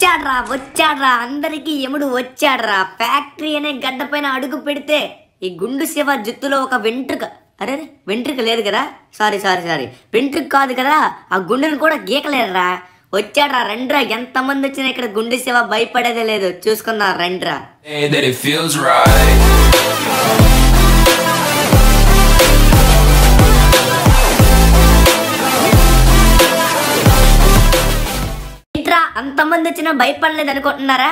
వచ్చాడ్రా వచ్చాడ్రా అందరికీ ఎముడు వచ్చాడ్రా. ఫ్యాక్టరీ అనే గడ్డ పైన అడుగు పెడితే ఈ గుండు శివ జుత్తులో ఒక వెంట్రుక. అరే వెంట్రుక లేదు కదా? సారీ సారీ సారీ వెంట్రుక కాదు కదా? ఆ గుండెను కూడా గీకలేదురా. వచ్చాడ్రా రండ్రా. ఎంతమంది వచ్చినా ఇక్కడ గుండు శివ భయపడేదే లేదు. చూసుకున్నా రండ్రా. అంతమంది వచ్చినా భయపడలేదు అనుకుంటున్నారా?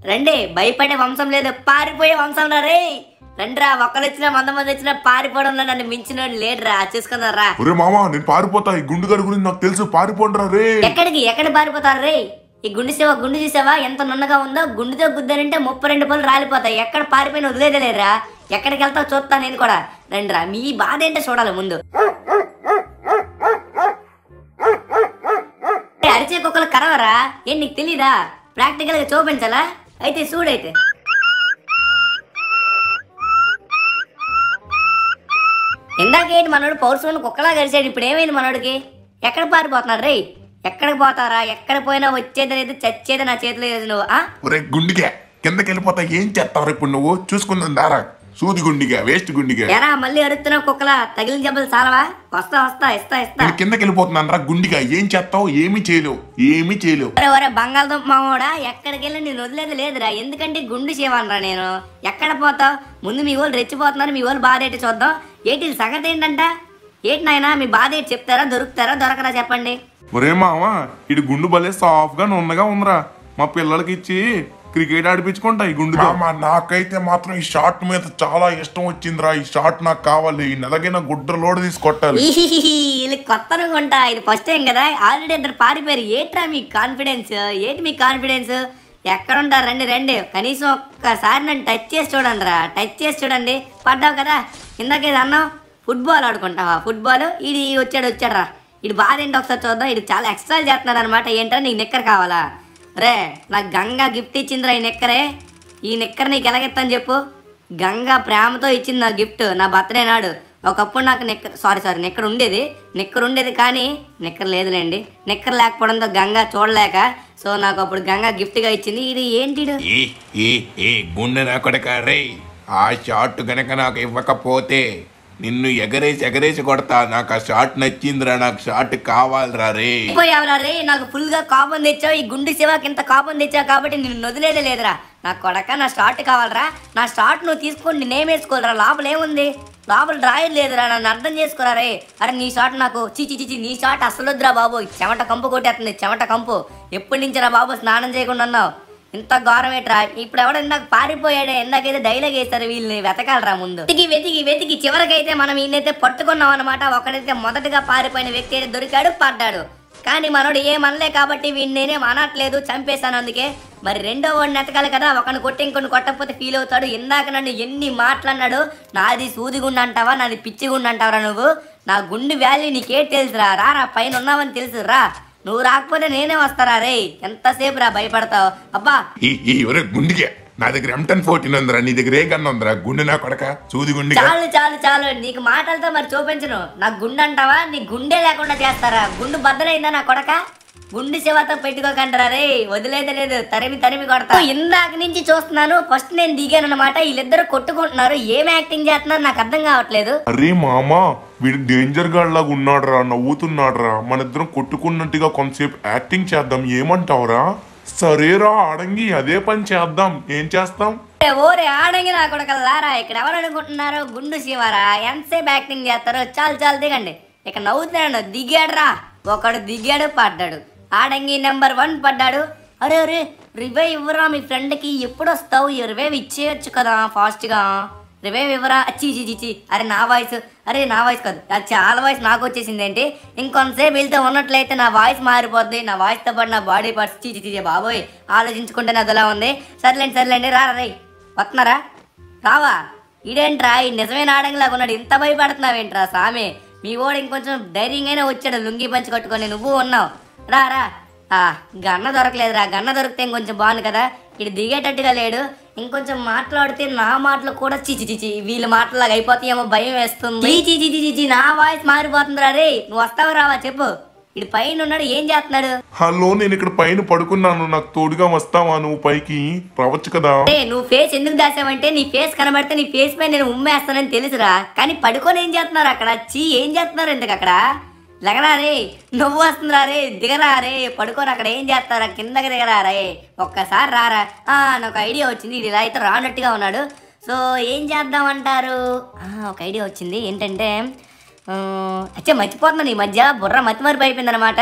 రండి భయపడే వంశం లేదు పారిపోయే వంశం రా రే. రండిరా ఒకరు వచ్చినా వంద మంది వచ్చినా పారిపోవడంలో నన్ను మించిన లేడురా చూసుకుందారా ఒరే మామా నేను పారిపోతా ఈ గుండుగాడి గురించి నాకు తెలుసు పారిపోండ్రా రే ఎక్కడికి ఎక్కడ పారిపోతారు రే? ఈ గుండు సేవ గుండు చూసావా? ఎంత నున్నగా ఉందో గుండుతో గుద్దానంటే ముప్పై రెండు పనులు రాలిపోతాయి. ఎక్కడ పారిపోయిన వదిలేదే లేదురా. ఎక్కడికి వెళ్తావు చూస్తా నేను కూడా. రండిరా మీ బాధ ఏంటో చూడాలి ముందు. కుక్కలు ఏం నీకు తెలీదా? ప్రాక్టికల్గా చూపించాలా? అయితే చూడైతే. ఇందాకేంటి మనోడు పౌరుషం కుక్కలా గడిచాడు ఇప్పుడు ఏమైంది మనోడికి? ఎక్కడ పారిపోతున్నాడు రే ఎక్కడికి పోతారా? ఎక్కడ పోయినా వచ్చేది లేదు చచ్చేది నా చేతిలో లేదు నువ్వు గుండికే. కిందకి వెళ్ళిపోతా ఏం చేస్తావు ఇప్పుడు నువ్వు? చూసుకుందాం దారా. సూది గుండిగా వేస్ట్ గుండిగా. ఎరా మళ్ళీ అరుస్తున్నావు కుక్కలా? తగిలిన జబ్బలు చాలవా? వస్తా వస్తా ఇస్తా ఇస్తా. నేను కిందకి వెళ్ళిపోతున్నాను రా గుండిగా. ఏం చేస్తావు? ఏమీ చేయలేవు. ఏమీ చేయలేవు. ఒరే ఒరే బంగాళదుంప మామోడా ఎక్కడికి వెళ్ళి నేను వదిలేదు లేదురా. ఎందుకంటే గుండు చేయమనరా నేను. ఎక్కడ పోతావు? ముందు మీ వాళ్ళు రెచ్చిపోతున్నారు మీ వాళ్ళు బాధ ఏంటి చూద్దాం. ఏంటి సంగతి ఏంటంట? ఏంటి నాయనా మీ బాధ ఏంటి చెప్తారా? దొరుకుతారా? దొరకరా చెప్పండి. ఒరే మావా ఇటు గుండు భలే సాఫ్ట్గా నున్నగా ఉందిరా. మా పిల్లలకి ఇచ్చి క్రికెట్ ఆడిపించుకుంటా ఈ గుండు నాకైతే మాత్రం ఈ షాట్ మీద చాలా ఇష్టం వచ్చిందిరా. ఈ షాట్ నాకు కావాలి. ఈ నెలగైన గుడ్డ లోడ్ తీసుకొట్టాలి. ఇది కొత్త అనుకుంటా ఇది ఫస్ట్ టైం కదా. ఆల్రెడీ ఇద్దరు పారిపోయారు. ఏంట్రా మీ కాన్ఫిడెన్స్ ఏంటి మీ కాన్ఫిడెన్స్ ఎక్కడ ఉంటారు రండి రండి. కనీసం ఒక్కసారి నన్ను టచ్ చేసి చూడండి రా. టచ్ చేసి చూడండి. పడ్డావు కదా? ఇందాక ఇది అన్నావు ఫుట్బాల్ ఆడుకుంటావా? ఫుట్బాల్ ఇది వచ్చాడు వచ్చాడు రా. ఇది బాధ ఏంటో ఒకసారి చూద్దాం. ఇది చాలా ఎక్స్ట్రా చేస్తున్నారు అనమాట ఏంటో నీకు నిక్కర్ కావాలా? రే నాకు గంగా గిఫ్ట్ ఇచ్చిందిరా ఈ నిక్కరే. ఈ నిక్కర్ నీకు ఎలాగెత్తాను చెప్పు. గంగా ప్రేమతో ఇచ్చింది నా గిఫ్ట్ నా బర్త్డే నాడు. ఒకప్పుడు నాకు నిక్కర్ సారీ సారీ నిక్కర్ ఉండేది. నిక్కర్ ఉండేది కానీ నిక్కర్ లేదులేండి. నిక్కర్ లేకపోవడంతో గంగా చూడలేక సో నాకు అప్పుడు గంగా గిఫ్ట్గా ఇచ్చింది. ఇది ఏంటి ఈ గుండె నా కొడక రే ఆ షార్ట్ గనక నాకు ఇవ్వకపోతే నిన్ను ఎగరేసి ఎగరేసి కొడతా. నాకు ఆ షాట్ నచ్చిందిరా నాకు షాట్ కావాలిరా రే. అయిపోయావురా రే నాకు ఫుల్గా కాపం తెచ్చావు. ఈ గుండు శివకి ఇంత కాపం తెచ్చావు కాబట్టి నిన్ను వదిలేదే లేదురా. నా కొడక నా షార్ట్ కావాలరా. నా షార్ట్ నువ్వు తీసుకొని నేనేమేసుకోవాలరా లోపల ఏముంది? లోపల డ్రాయర్ లేదురా. నన్ను అర్థం చేసుకోరా రే. అరే నీ షాట్ నాకు చిచి చిచి నీ షాట్ అసలు వద్దురా బాబు. చెమట కంపు కొట్టేస్తుంది చెమట కంపు. ఎప్పటి నుంచిరా బాబు స్నానం చేయకుండా అన్నావు ఇంత ఘోరమేట్రా? ఇప్పుడు ఎవడో ఇందాక పారిపోయాడే ఇందాకైతే డైలాగ్ వేస్తారు వీళ్ళని వెతకాలరా ముందు. వెతికి వెతికి వెతికి చివరికైతే మనం ఈయనైతే పట్టుకున్నాం అనమాట ఒకడైతే మొదటగా పారిపోయిన వ్యక్తి అయితే దొరికాడు పడ్డాడు. కానీ మనోడు ఏమనలే కాబట్టి వీడిని నేనేం అనట్లేదు చంపేశాను అందుకే. మరి రెండో వాడిని ఎతకాలి కదా ఒకని కొట్టి ఇంకొన్ని కొట్టకపోతే ఫీల్ అవుతాడు. ఇందాక నన్ను ఎన్ని మాట్లాడినాడు నాది సూదిగుండు అంటావా నాది పిచ్చిగుండు అంటావరా నువ్వు? నా గుండు వాల్యూ నీకే తెలుసురా. రా రా పైన ఉన్నావని తెలుసు రా నువ్వు రాకపోతే నేనే వస్తారా రే? ఎంతసేపు రా భయపడతావు? అబ్బా! ఈ ఈ ఒరే నా దగ్గర ఎంటెన్ ఫోర్టీన్ ఉందిరా నీ దగ్గర ఏ గన్ ఉందిరా? గుండె నా కొడక సూది గుండిగా. చాలు చాలు చాలు. నీకు మాటలతో మరి చూపించను. నా గుండె అంటావా? నీ గుండె లేకుండా చేస్తారా? గుండు బద్దలైందా నా కొడక? గుండు శివతో పెట్టుకోకంటారా రే? వదిలేదు లేదు. తరిమి తరిమి కొడతా. ఇందాక నుంచి చూస్తున్నాను. ఫస్ట్ నేను దిగాను అనమాట వీళ్ళిద్దరు కొట్టుకుంటున్నారు. ఏం యాక్టింగ్ చేస్తున్నారు? నాకు అర్థం కావట్లేదు. అరే మామా వీడు డేంజర్ గార్డ్ లాగా ఉన్నాడురా నవ్వుతున్నాడురా. మన ఇద్దరం కొట్టుకున్నట్టుగా కొంతసేపు యాక్టింగ్ చేద్దాం. ఏమంటావురా? సరేరా ఆడంగి అదే పని చేద్దాం. ఏం చేస్తాం? ఓరే ఆడంగి నా కొడకల్లారా ఇక్కడ ఎవరు అనుకుంటున్నారు? గుండు శివారా? ఎంతసేపు యాక్టింగ్ చేస్తారో చాలు చాలు దిగండి. ఇక నవ్వుతున్నాడు దిగాడురా. ఒకడు దిగాడు పడ్డాడు. ఆడంగి నెంబర్ వన్ పడ్డాడు. అరే అరే రివైవ్ ఇవ్వరా మీ ఫ్రెండ్కి ఎప్పుడు వస్తావు రివైవ్ ఇచ్చేయచ్చు కదా ఫాస్ట్గా రివైవ్ వివరా అచ్చి చిచి అరే నా వాయిస్ అరే నా వాయిస్ కాదు. చాలా వాయిస్ నాకు వచ్చేసింది ఏంటి? ఇంకొంతసేపు వెళ్తే ఉన్నట్లయితే నా వాయిస్ మారిపోద్ది. నా వాయిస్తో పాటు నా బాడీ పార్ట్స్ చీచి చీచే బాబోయ్. ఆలోచించుకుంటేనే అదలా ఉంది. సర్లేండి సర్లేండి రా రే వస్తున్నారా? రావా? ఇడేంట్రా ఈ నిజమైన ఆడంగిలాగా ఉన్నాడు. ఇంత భయపడుతున్నావేంట్రా సామి? మీ ఓడు ఇంకొంచెం ధైర్యంగానే అయినా వచ్చాడు. లుంగి పంచి కట్టుకొని నువ్వు ఉన్నావు. రా రా. ఆ గన్న దొరకలేదురా. గన్న దొరికితే ఇంకొంచెం బాగుంది కదా. ఇటు దిగేటట్టుగా లేడు. ఇంకొంచెం మాట్లాడితే నా మాటలు కూడా చిచి చిచి వీళ్ళ మాటలాగా అయిపోతాయేమో భయం వేస్తుంది. చీ, చీ, చీ, చీ, చీ, నా వాయిస్ మారిపోతుందిరా రే నువ్వు వస్తావు రావా చెప్పు. ఇడు పైన ఉన్నాడు ఏం చేస్తున్నాడు? హలో నేను ఇక్కడ పైన పడుకున్నాను. నాకు తోడుగా వస్తావా నువ్వు పైకి? రావచ్చు కదా? నువ్వు ఫేస్ ఎందుకు దాసావంటే నీ ఫేస్ కనబడితే నీ ఫేస్ పై నేను ఉమ్మేస్తానని తెలుసురా. కానీ పడుకొని ఏం చేస్తున్నారు అక్కడ? చీ ఏం చేస్తున్నారు ఎందుకు అక్కడ? లగరా రే నువ్వు వస్తుందిరా రే దిగరా రే పడుకొని అక్కడ ఏం చేస్తారా కిందకి దిగరా రే. ఒక్కసారి రారా. ఆ, నాకు ఐడియా వచ్చింది ఇది ఇలా అయితే రానట్టుగా ఉన్నాడు. సో ఏం చేద్దామంటారు? ఆ, ఒక ఐడియా వచ్చింది ఏంటంటే అచ్చే మర్చిపోతున్నాను ఈ మధ్య బుర్ర మతిమరుపు అయిపోయింది అనమాట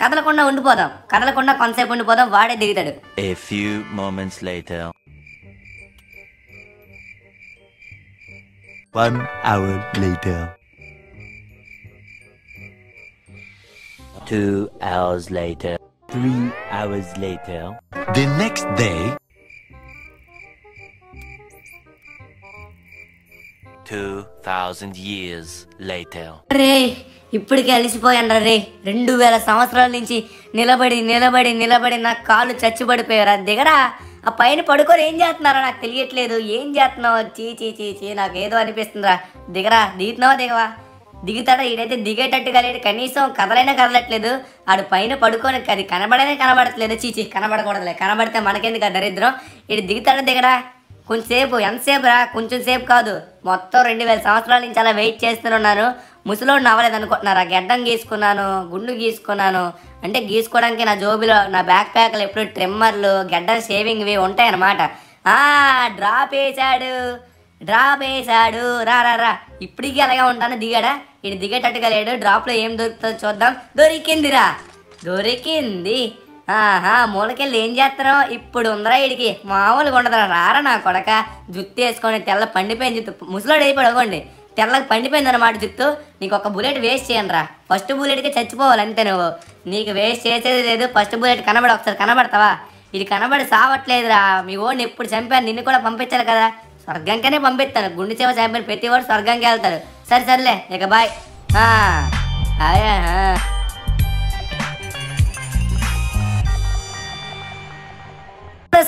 కదలకుండా ఉండిపోదాం కదలకుండా కొంతసేపు ఉండిపోదాం వాడే దిగుతాడు. A few moments later. One hour later. Two hours later. Three hours later. The next day. Two thousand years later. రే ఇప్పటికే అలిసిపోయాను రే రెండు వేల సంవత్సరాల నుంచి నిలబడి నిలబడి నిలబడి నా కాళ్ళు చచ్చిపడిపోయారా దిగరా ఆ పైన పడుకొని ఏం చేస్తున్నారా నాకు తెలియట్లేదు ఏం చేస్తున్నావు చీ చీ చీ చీ నాకు ఏదో అనిపిస్తుందిరా దిగరా దిగుతున్నావా దిగవా దిగుతాడా? ఈడైతే దిగేటట్టుగా లేడు. కనీసం కదలైనా కదలట్లేదు. ఆడు పైన పడుకొని అది కనబడనే కనబడట్లేదు. చీచి కనబడకూడదులే. కనబడితే మనకెందుకు దరిద్రం? ఇటు దిగుతాడా దిగడా? కొంచెంసేపు ఎంతసేపు రా? కొంచెం సేపు కాదు. మొత్తం రెండు వేల సంవత్సరాల నుంచి అలా వెయిట్ చేస్తున్నాను. ముసలోడు నవ్వలేదు అనుకుంటున్నారా గడ్డం గీసుకున్నాను గుండు గీసుకున్నాను. అంటే గీసుకోవడానికి నా జోబిలో నా బ్యాక్ ప్యాక్లు ఎప్పుడు ట్రిమ్మర్లు గడ్డం షేవింగ్వి ఉంటాయన్నమాట. డ్రాప్ వేసాడు డ్రాప్ వేసాడు రా రా రా. ఇప్పటికీ ఎలాగా ఉంటాను. దిగాడా? ఇది దిగేటట్టుగా లేడు. డ్రాప్లో ఏం దొరుకుతుందో చూద్దాం. దొరికిందిరా. దొరికింది. ఆహా మూలకెళ్ళి ఏం చేస్తున్నావు? ఇప్పుడు ఉందరా ఇడికి మామూలుగా ఉండదురా. రారా నా కొడక. జుత్తు వేసుకొని తెల్ల పండిపోయిన జుత్తు. ముసలోడు అయిపోయి అడగండి తెల్లకి పండిపోయింది అనమాట జుత్తు. నీకు ఒక బుల్లెట్ వేస్ట్ చేయనురా ఫస్ట్ బుల్లెట్కి చచ్చిపోవాలి అంతే నువ్వు. నీకు వేస్ట్ చేసేది లేదు. ఫస్ట్ బుల్లెట్ కనబడి. ఒకసారి కనబడతావా? ఇది కనబడి సావట్లేదురా. మీ ఓడిని ఎప్పుడు చంపాను? నిన్ను కూడా పంపించాలి కదా. స్వర్గంకనే పంపిస్తాను. గుండె సేవ చంపిన ప్రతి వాడు స్వర్గంకి వెళ్తాడు. సరే సర్లే ఇక బాయ్.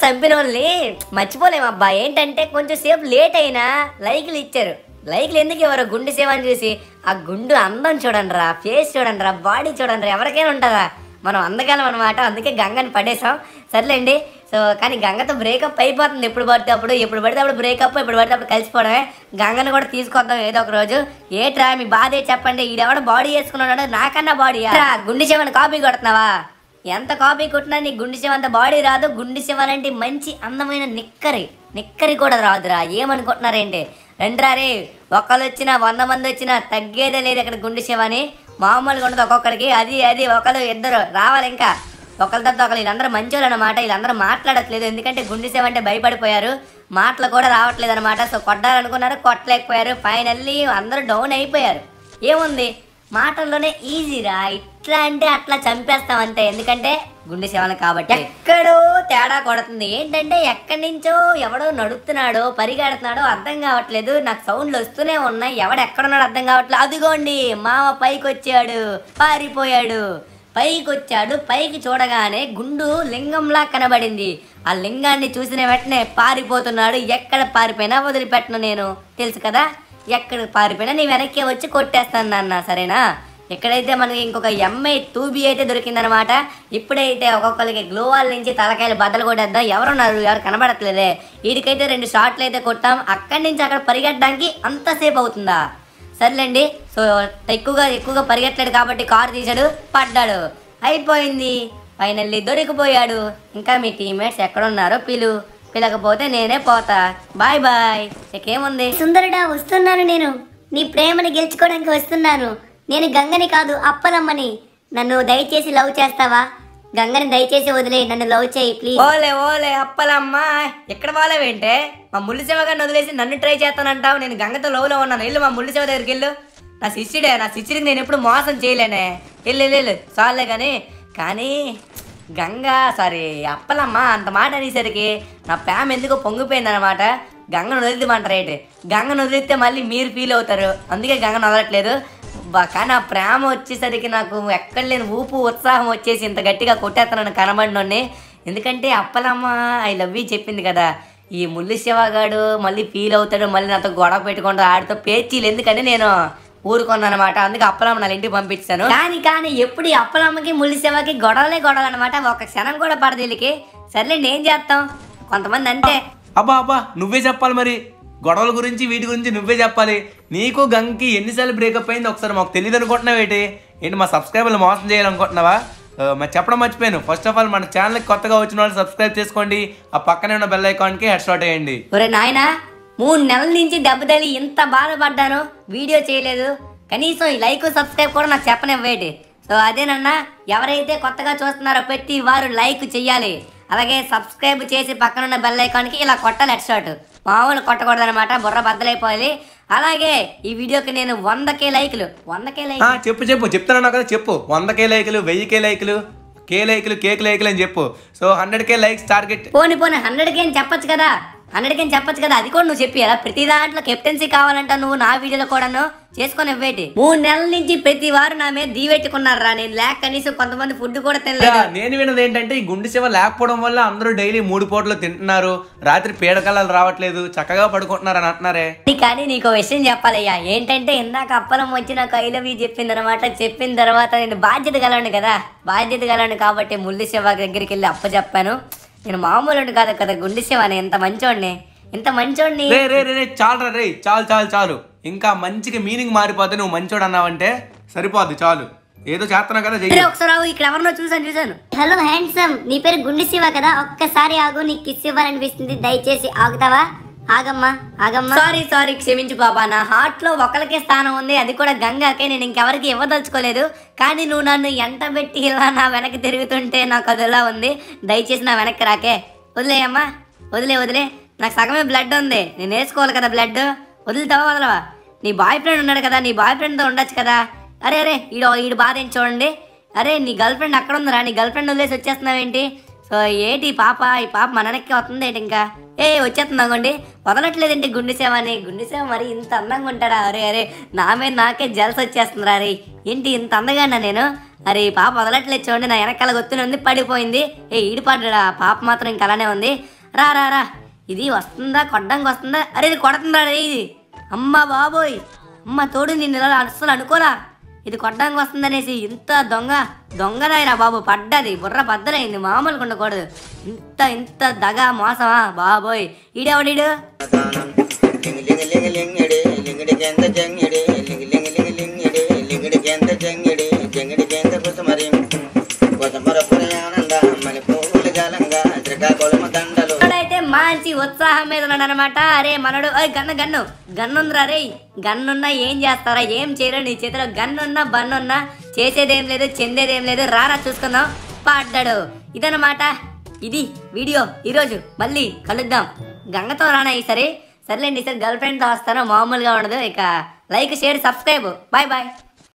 చంపిన వాళ్ళని మర్చిపోలేము అబ్బా. ఏంటంటే కొంచెం సేపు లేట్ అయినా లైక్లు ఇచ్చారు. లైక్లు ఎందుకు ఇవ్వరు? గుండె సేవ అని చూసి ఆ గుండు అందం చూడండి రా ఫేస్ చూడండి రా బాడీ చూడండి రా ఎవరికైనా ఉంటుందా? మనం అందగలం అనమాట అందుకే గంగని పడేసాం సర్లేండి సో కానీ గంగతో బ్రేకప్ అయిపోతుంది. ఎప్పుడు పడితే అప్పుడు ఎప్పుడు పడితే అప్పుడు బ్రేకప్ ఎప్పుడు పడితే అప్పుడు కలిసిపోవడమే. గంగను కూడా తీసుకొద్దాం ఏదో ఒక రోజు. ఏట్రా మీ బాధ చెప్పండి. ఈడెవడ బాడీ వేసుకున్నాడు నాకన్నా బాడీ గుండె చెవని కాపీ కొడుతున్నావా? ఎంత కాపీ కొట్టినా నీ గుండె శివ అంత బాడీ రాదు. గుండె శివ లాంటి మంచి అందమైన నిక్కరి నిక్కరి కూడా రాదురా. ఏమనుకుంటున్నారేంటి? రెండురా రే ఒకళ్ళు వచ్చినా వంద మంది వచ్చినా తగ్గేదే లేదు ఇక్కడ గుండె శివ అని మామూలుగా ఉండదు ఒక్కొక్కడికి. అది అది ఒకరు ఇద్దరు రావాలి ఇంకా. ఒకరి తర్వాత ఒకరు వీళ్ళందరూ మంచోళ్ళు అనమాట వీళ్ళందరూ మాట్లాడట్లేదు. ఎందుకంటే గుండె సేవ అంటే భయపడిపోయారు. మాటలు కూడా రావట్లేదు అనమాట సో కొట్టాలనుకున్నారు కొట్టలేకపోయారు. ఫైనల్లీ అందరూ డౌన్ అయిపోయారు. ఏముంది? మాటల్లోనే ఈజీరా ఇట్లా అంటే అట్లా చంపేస్తాం అంతే. ఎందుకంటే గుండె సేవలు కాబట్టి. ఎక్కడో తేడా కొడుతుంది. ఏంటంటే ఎక్కడి నుంచో ఎవడో నడుస్తున్నాడో పరిగెడుతున్నాడో అర్థం కావట్లేదు. నాకు సౌండ్లు వస్తూనే ఉన్నాయి. ఎవడెక్కడున్నాడో అర్థం కావట్లేదు. అదిగోండి మామ పైకి వచ్చాడు పారిపోయాడు. పైకి వచ్చాడు పైకి చూడగానే గుండు లింగంలా కనబడింది. ఆ లింగాన్ని చూసిన వెంటనే పారిపోతున్నాడు. ఎక్కడ పారిపోయినా వదిలిపెట్టను నేను. తెలుసు కదా? ఎక్కడ పారిపోయినా నీ వెనక్కి వచ్చి కొట్టేస్తాను నాన్న. సరేనా? ఎక్కడైతే మనకి ఇంకొక ఎంఐ తూబి అయితే దొరికిందనమాట ఇప్పుడైతే ఒక్కొక్కరికి గ్లోవాల్ నుంచి తలకాయలు బద్దలు కొట్టేద్దాం. ఎవరున్నారు? ఎవరు కనబడట్లేదే? వీడికైతే రెండు షాట్లు అయితే కొట్టాం. అక్కడి నుంచి అక్కడ పరిగెట్టడానికి అంతసేపు అవుతుందా? సర్లేండి. సో ఎక్కువగా ఎక్కువగా పరిగెట్టలేడు కాబట్టి కారు తీశాడు పడ్డాడు. అయిపోయింది. ఫైనల్లీ దొరికిపోయాడు. ఇంకా మీ టీమ్మేట్స్ ఎక్కడున్నారో పిలు. పిలకపోతే నేనే పోతా. Bye bye. ఇకేముంది? సుందరుడా వస్తున్నాను నేను. నీ ప్రేమని గెలుచుకోవడానికి వస్తున్నాను. నేను గంగని కాదు అప్పలమ్మని. నన్ను దయచేసి లవ్ చేస్తావా? గంగని దయచేసి వదిలే నన్ను లవ్ చేయి ప్లీజ్ ఓలే ఓలే అప్పలమ్మా. ఎక్కడ వాళ్ళవేంటే? మా ముళ్ళు గారిని వదిలేసి నన్ను ట్రై చేస్తానంటావు. నేను గంగతో లవ్లో ఉన్నాను. వెళ్ళు మా ముళ్ళు దగ్గరికి వెళ్ళు. నా శిష్యుడే నా శిష్యుడికి నేను ఎప్పుడు మోసం చేయలేనే. వెళ్ళు వెళ్ళు, చాలే కానీ కానీ గంగ సారీ అప్పలమ్మ అంత మాట అనేసరికి నా ప్రేమ ఎందుకో పొంగిపోయింది అనమాట గంగను వదిలిమంటారేంటి గంగను వదిలితే మళ్ళీ మీరు ఫీల్ అవుతారు. అందుకే గంగను వదలట్లేదు. కానీ ఆ ప్రేమ వచ్చేసరికి నాకు ఎక్కడ లేని ఊపు ఉత్సాహం వచ్చేసి ఇంత గట్టిగా కొట్టేస్తున్నాను కనబడినోనే ఎందుకంటే అప్పలమ్మ ఐ లవ్ యూ చెప్పింది కదా ఈ ముల్లి శివగాడు మళ్ళీ ఫీల్ అవుతాడు మళ్ళీ నాతో గొడవ పెట్టుకుంటూ ఆడితో పేచీలు ఎందుకని నేను ఊరుకుందనమాట అందుకే అప్పలమ్మ నా ఇంటికి పంపించాను. కానీ కానీ ఎప్పుడు అప్పలమ్మకి ముల్లి శివకి గొడవలే గొడవలు అనమాట ఒక క్షణం కూడా పడదు వీళ్ళకి. సర్లేండి ఏం చేస్తాం? కొంతమంది అంతే అబ్బా అబ్బా నువ్వే చెప్పాలి మరి. గొడవల గురించి వీటి గురించి నువ్వే చెప్పాలి. నీకు గంకి ఎన్నిసార్లు బ్రేకప్ అయింది ఒకసారి మాకు తెలియదు అనుకుంటున్నావు ఏంటి? ఏంటి మా సబ్స్క్రైబర్లు మోసం చేయాలనుకుంటున్నావా? మరి చెప్పడం మర్చిపోయాను. ఫస్ట్ ఆఫ్ ఆల్ మన ఛానల్కి కొత్తగా వచ్చిన వాళ్ళు సబ్స్క్రైబ్ చేసుకోండి. ఆ పక్కనే ఉన్న బెల్ ఐకాన్కి హెడ్ షాట్ వేయండి. ఒరే నాయనా మూడు నెలల నుంచి దెబ్బతలి ఇంత బాధపడ్డాను. వీడియో చేయలేదు. కనీసం ఈ లైక్ సబ్స్క్రైబ్ కూడా నాకు చెప్పనివ్వేటి సో అదేనన్నా ఎవరైతే కొత్తగా చూస్తున్నారో ప్రతి వారు లైక్ చెయ్యాలి అలాగే సబ్స్క్రైబ్ చేసి పక్కనున్న బెల్ ఐకాన్కి ఇలా కొట్టాలి హెడ్ షాట్ మామూలు కొట్టకూడదు అనమాట బుర్ర బద్దలైపోవాలి అలాగే ఈ వీడియోకి నేను వందకే లైకులు వందకే లైక్ చెప్పు చెప్పు. చెప్తున్నాను కదా చెప్పు. వంద కే లైకులు వెయ్యి కే లైకులు కే లైకులు కేక్ లైకులు అని చెప్పు. So hundred K likes target. పోని పోని హండ్రెడ్కి ఏం చెప్పొచ్చు కదా. హండ్రెడ్కి చెప్పొచ్చు కదా? అది కూడా నువ్వు చెప్పియాలా ప్రతి దాంట్లో కెప్టెన్సీ కావాలంట నువ్వు నా వీడియోలో కూడాను. చేసుకొని ఇవ్వేటి. మూడు నెలల నుంచి ప్రతి వారు నా మీద దీవెట్టుకున్నారా నేను లేక కనీసం కొంతమంది ఫుడ్ కూడా తినలేదు. నేను విన్నది ఏంటంటే ఈ గుండె సేవ లేకపోవడం వల్ల అందరూ డైలీ మూడు పూటలు తింటున్నారు. రాత్రి పీడకలాలు రావట్లేదు. చక్కగా పడుకుంటున్నారు అని అంటున్నారే కానీ నీకు విషయం చెప్పాలయ్యా. ఏంటంటే ఇందాక అప్పలం వచ్చి నాకు ఐ లవ్ యూ చెప్పింది అనమాట చెప్పిన తర్వాత నేను బాధ్యత గలను కదా. బాధ్యత గలను కాబట్టి ముల్లి శివ దగ్గరికి వెళ్ళి అప్ప చెప్పాను నేను మామూలు కాదు కదా గుండె శివ నేను ఎంత మంచోడిని? ఇంత మంచోడిని? రే రే రే రే చాలు రే చాలు చాలు చాలు. ఇంకా మంచిగా మీనింగ్ మారిపోతే నువ్వు మంచోడు అన్నావంటే సరిపోద్ది చాలు. ఏదో చేస్తున్నావు కదా చెయ్యి. ఒకసారి ఆగు, ఇక్కడ ఎవరినో చూసాను చూసాను హలో హ్యాండ్సమ్ నీ పేరు గుండు శివ కదా? ఒక్కసారి ఆగు నీకు కిస్ ఇవ్వాలనిపిస్తుంది. దయచేసి ఆగుతావా? ఆగమ్మా ఆగమ్మా. సారీ సారీ క్షమించు బాబా. నా హార్ట్లో ఒకరికే స్థానం ఉంది అది కూడా గంగాకే నేను ఇంకెవరికి ఇవ్వదలుచుకోలేదు. కానీ నువ్వు నన్ను ఎంట పెట్టి ఇలా నా వెనక్కి తిరుగుతుంటే నాకు అదిలా ఉంది. దయచేసి నా వెనక్కి రాకే. వదిలేయమ్మా వదిలే వదిలే. నాకు సగమే బ్లడ్ ఉంది. నేను వేసుకోవాలి కదా బ్లడ్ వదులుతావా వదలవా? నీ బాయ్ ఫ్రెండ్ ఉన్నాడు కదా నీ బాయ్ ఫ్రెండ్తో ఉండొచ్చు కదా. అరే అరే ఈడు ఈడు బాధ ఏంటి చూడండి. అరే నీ గర్ల్ ఫ్రెండ్ అక్కడ ఉందిరా. నీ గర్ల్ ఫ్రెండ్ వదిలేసి వచ్చేస్తున్నావేంటి? సో ఏంటి పాప? ఈ పాప మననక్కి వస్తుంది ఏంటి ఇంకా? ఏ వచ్చేస్తున్నాగోండి వదలట్లేదండి వదలట్లేదేంటి గుండె సేవ అని గుండె సేవ మరి ఇంత అందంగా ఉంటాడా? అరే అరే నా మీద నాకే జలస వచ్చేస్తుందిరా అరే ఏంటి ఇంత అందగా నేను? అరే పాప వదలట్లేదు చూడండి నా వెనకాల గొత్తున ఉంది పడిపోయింది. ఏ ఈడిపడ్డా పాప మాత్రం ఇంకా అలానే ఉంది. రా రా రా. ఇది వస్తుందా? కొట్టడానికి వస్తుందా? అరే ఇది కొడుతుందా రే ఇది. అమ్మ బాబోయ్. అమ్మ తోడు నిన్ను ఇలా అస్సలు అనుకోరా. ఇది కొట్టడానికి వస్తుందనేసి ఇంత దొంగ దొంగదాయిరా బాబు పడ్డది. బుర్ర పద్దలైంది మామూలుగా ఉండకూడదు. ఇంత ఇంత దగ మోసమా బాబోయ్. ఈడెవడీడు శ్రీకాకుళం మంచి ఉత్సాహం మీద ఉన్నాడు అనమాట అరే మనడు ఓయ్ గన్ను గన్ను. గన్నుందిరా రే. గన్నున్నా ఏం చేస్తారా? ఏం చేయరు నీ చేతిలో? గన్నున్నా బన్నున్నా. చేసేదేం లేదు చెందేదేం లేదు. రారా చూసుకుందాం. పాడ్డాడు. ఇదనమాట ఇది వీడియో. ఈరోజు మళ్ళీ కలుద్దాం. గంగతో రానా ఈసారి? సర్లేండి ఈసారి గర్ల్ ఫ్రెండ్తో వస్తాను. మామూలుగా ఉండదు. ఇక like share subscribe. Bye bye.